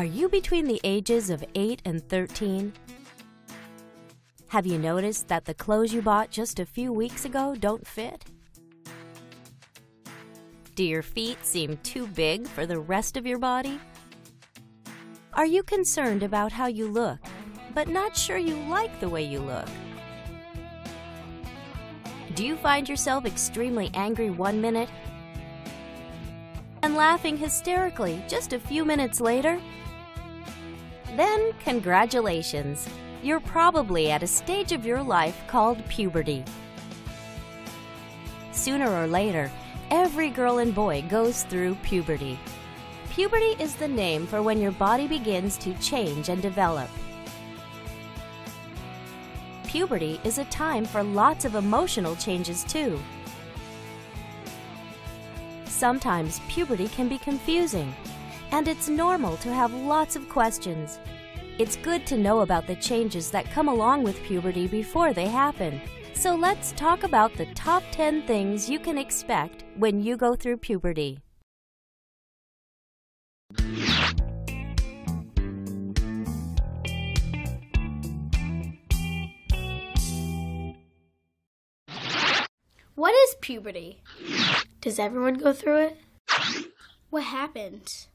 Are you between the ages of 8 and 13? Have you noticed that the clothes you bought just a few weeks ago don't fit? Do your feet seem too big for the rest of your body? Are you concerned about how you look, but not sure you like the way you look? Do you find yourself extremely angry one minute and laughing hysterically just a few minutes later? Then, congratulations! You're probably at a stage of your life called puberty. Sooner or later, every girl and boy goes through puberty. Puberty is the name for when your body begins to change and develop. Puberty is a time for lots of emotional changes too. Sometimes puberty can be confusing, and it's normal to have lots of questions. It's good to know about the changes that come along with puberty before they happen. So let's talk about the top 10 things you can expect when you go through puberty. What is puberty? Does everyone go through it? What happens?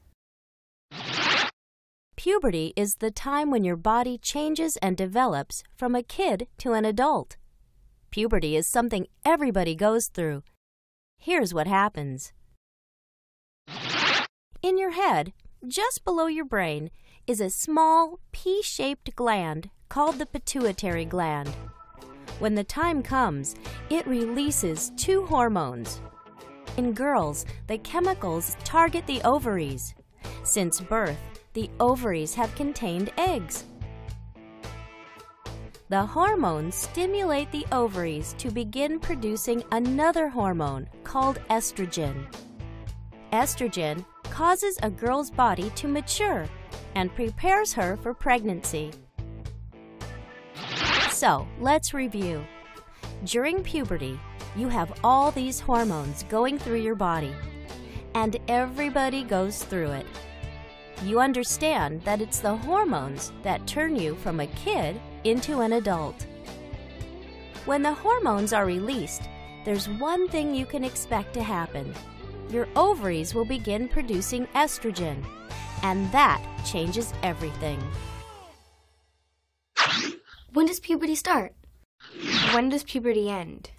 Puberty is the time when your body changes and develops from a kid to an adult. Puberty is something everybody goes through. Here's what happens. In your head, just below your brain, is a small pea-shaped gland called the pituitary gland. When the time comes, it releases two hormones. In girls, the chemicals target the ovaries. Since birth, the ovaries have contained eggs. The hormones stimulate the ovaries to begin producing another hormone called estrogen. Estrogen causes a girl's body to mature and prepares her for pregnancy. So, let's review. During puberty, you have all these hormones going through your body, and everybody goes through it. You understand that it's the hormones that turn you from a kid into an adult. When the hormones are released, there's one thing you can expect to happen. Your ovaries will begin producing estrogen, and that changes everything. When does puberty start? When does puberty end?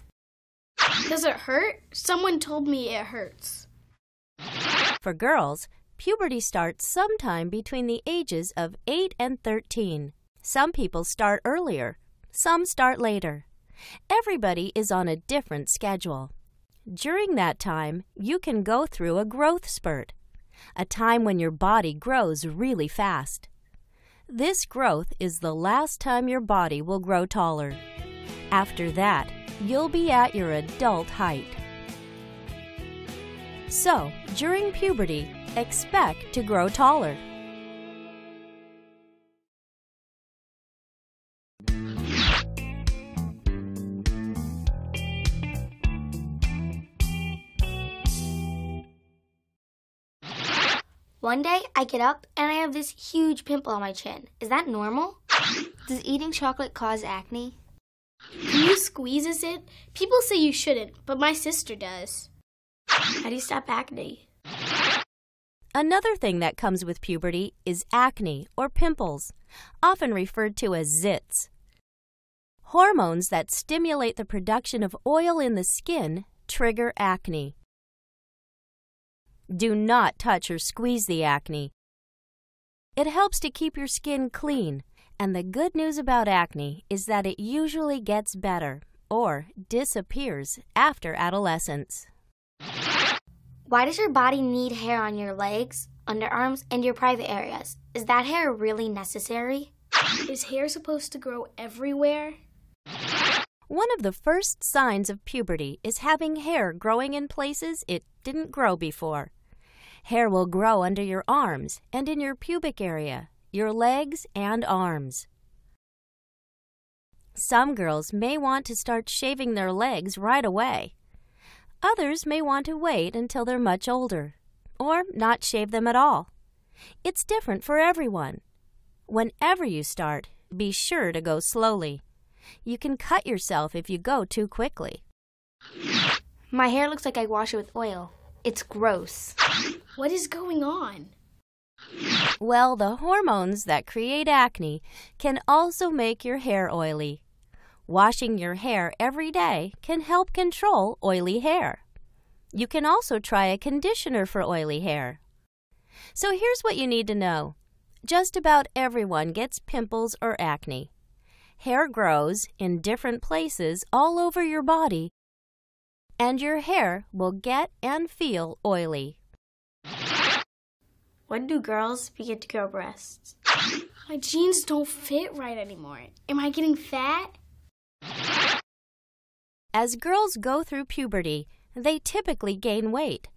Does it hurt? Someone told me it hurts. For girls, puberty starts sometime between the ages of 8 and 13. Some people start earlier, some start later. Everybody is on a different schedule. During that time, you can go through a growth spurt, a time when your body grows really fast. This growth is the last time your body will grow taller. After that, you'll be at your adult height. So, during puberty, expect to grow taller. One day I get up and I have this huge pimple on my chin. Is that normal? Does eating chocolate cause acne? You squeezes it? People say you shouldn't, but my sister does. How do you stop acne? Another thing that comes with puberty is acne or pimples, often referred to as zits. Hormones that stimulate the production of oil in the skin trigger acne. Do not touch or squeeze the acne. It helps to keep your skin clean, and the good news about acne is that it usually gets better or disappears after adolescence. Why does your body need hair on your legs, underarms, and your private areas? Is that hair really necessary? Is hair supposed to grow everywhere? One of the first signs of puberty is having hair growing in places it didn't grow before. Hair will grow under your arms and in your pubic area, your legs and arms. Some girls may want to start shaving their legs right away. Others may want to wait until they're much older, or not shave them at all. It's different for everyone. Whenever you start, be sure to go slowly. You can cut yourself if you go too quickly. My hair looks like I wash it with oil. It's gross. What is going on? Well, the hormones that create acne can also make your hair oily. Washing your hair every day can help control oily hair. You can also try a conditioner for oily hair. So here's what you need to know. Just about everyone gets pimples or acne. Hair grows in different places all over your body, and your hair will get and feel oily. When do girls begin to grow breasts? My jeans don't fit right anymore. Am I getting fat? As girls go through puberty, they typically gain weight.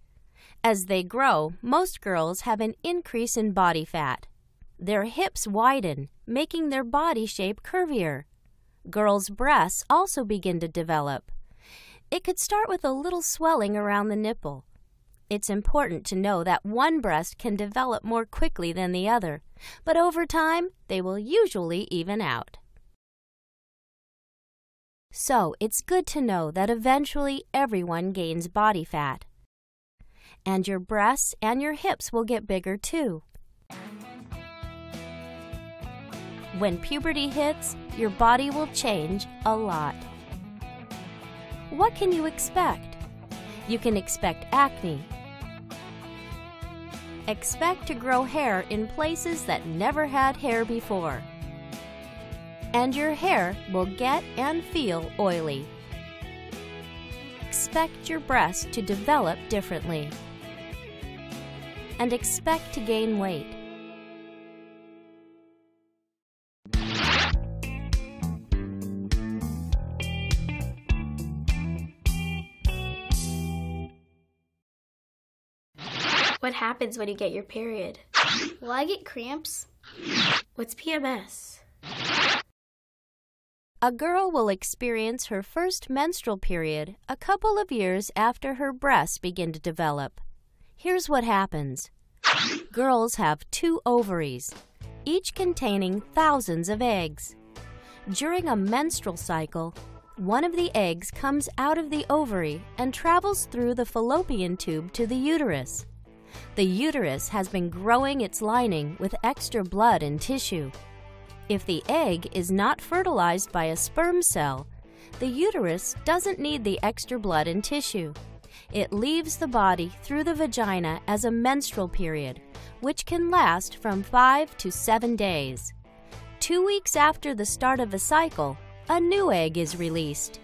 As they grow, most girls have an increase in body fat. Their hips widen, making their body shape curvier. Girls' breasts also begin to develop. It could start with a little swelling around the nipple. It's important to know that one breast can develop more quickly than the other, but over time they will usually even out. So it's good to know that eventually everyone gains body fat. And your breasts and your hips will get bigger too. When puberty hits, your body will change a lot. What can you expect? You can expect acne. Expect to grow hair in places that never had hair before. And your hair will get and feel oily. Expect your breasts to develop differently. And expect to gain weight. What happens when you get your period? Will I get cramps? What's PMS? A girl will experience her first menstrual period a couple of years after her breasts begin to develop. Here's what happens girls have two ovaries, each containing thousands of eggs. During a menstrual cycle, one of the eggs comes out of the ovary and travels through the fallopian tube to the uterus. The uterus has been growing its lining with extra blood and tissue. If the egg is not fertilized by a sperm cell, the uterus doesn't need the extra blood and tissue. It leaves the body through the vagina as a menstrual period, which can last from 5 to 7 days. Two weeks after the start of the cycle, a new egg is released.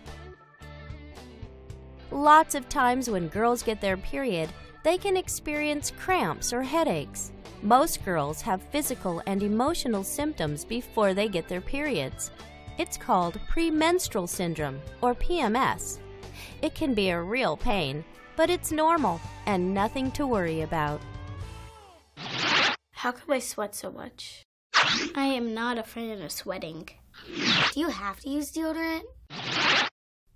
Lots of times when girls get their period, they can experience cramps or headaches. Most girls have physical and emotional symptoms before they get their periods. It's called premenstrual syndrome, or PMS. It can be a real pain, but it's normal and nothing to worry about. How come I sweat so much? I am not a fan of sweating. Do you have to use deodorant?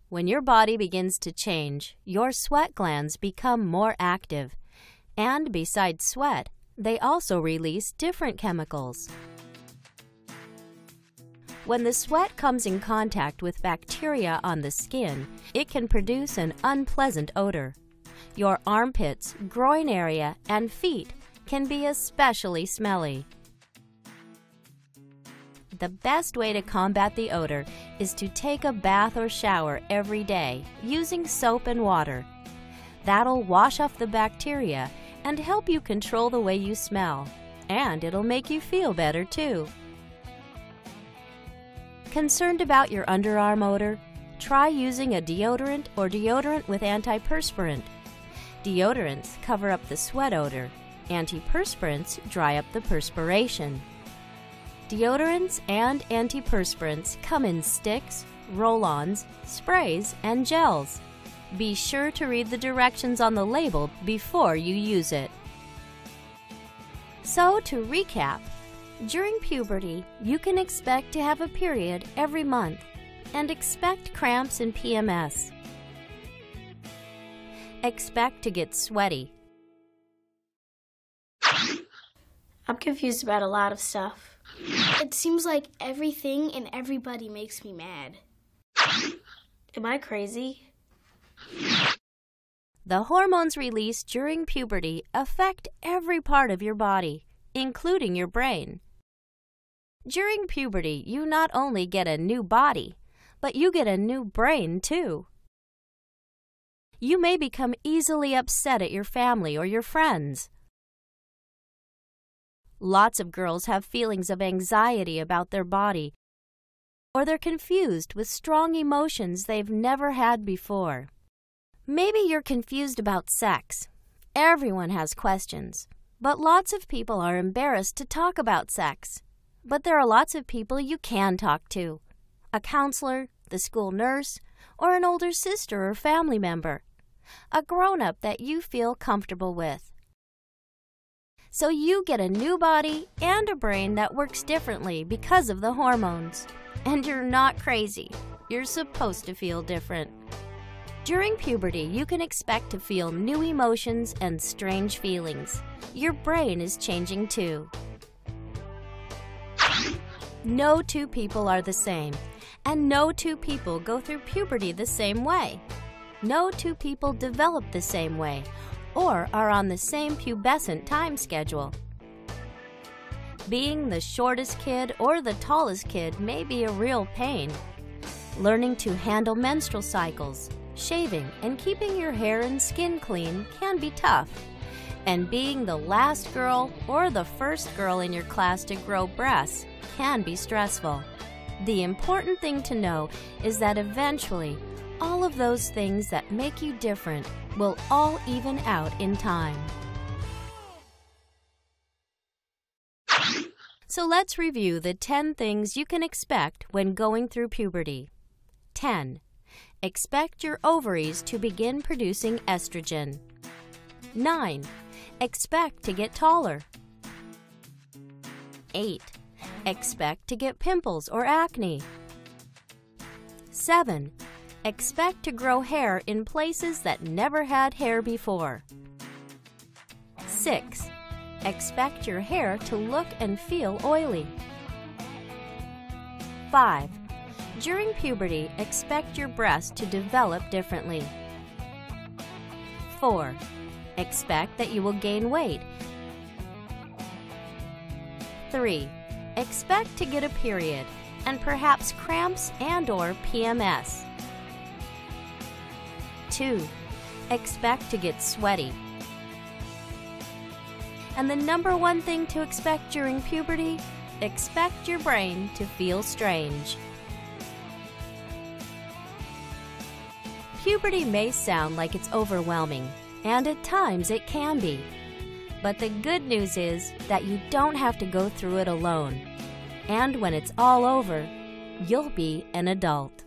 When your body begins to change, your sweat glands become more active. And besides sweat, they also release different chemicals. When the sweat comes in contact with bacteria on the skin, it can produce an unpleasant odor. Your armpits, groin area, and feet can be especially smelly. The best way to combat the odor is to take a bath or shower every day using soap and water. That'll wash off the bacteria and help you control the way you smell, and it'll make you feel better too. Concerned about your underarm odor? Try using a deodorant or deodorant with antiperspirant. Deodorants cover up the sweat odor. Antiperspirants dry up the perspiration. Deodorants and antiperspirants come in sticks, roll ons, sprays, and gels. Be sure to read the directions on the label before you use it. So, to recap, during puberty, you can expect to have a period every month and expect cramps and PMS. Expect to get sweaty. I'm confused about a lot of stuff. It seems like everything and everybody makes me mad. Am I crazy? The hormones released during puberty affect every part of your body, including your brain. During puberty, you not only get a new body, but you get a new brain too. You may become easily upset at your family or your friends. Lots of girls have feelings of anxiety about their body, or they're confused with strong emotions they've never had before. Maybe you're confused about sex. Everyone has questions, but lots of people are embarrassed to talk about sex. But there are lots of people you can talk to a counselor, the school nurse, or an older sister or family member, a grown up that you feel comfortable with. So you get a new body and a brain that works differently because of the hormones. And you're not crazy. You're supposed to feel different. During puberty, you can expect to feel new emotions and strange feelings. Your brain is changing too. No two people are the same, and no two people go through puberty the same way. No two people develop the same way or are on the same pubescent time schedule. Being the shortest kid or the tallest kid may be a real pain. Learning to handle menstrual cycles, shaving, and keeping your hair and skin clean can be tough. And being the last girl or the first girl in your class to grow breasts can be stressful. The important thing to know is that eventually all of those things that make you different will all even out in time. So let's review the 10 things you can expect when going through puberty. 10. Expect your ovaries to begin producing estrogen. 9. Expect to get taller. 8. Expect to get pimples or acne. 7. Expect to grow hair in places that never had hair before. 6. Expect your hair to look and feel oily. 5. During puberty, expect your breasts to develop differently. 4. Expect that you will gain weight. 3. Expect to get a period and perhaps cramps and or PMS. 2. Expect to get sweaty. And the number one thing to expect during puberty expect your brain to feel strange. Puberty may sound like it's overwhelming, and at times it can be. But the good news is that you don't have to go through it alone. And when it's all over, you'll be an adult.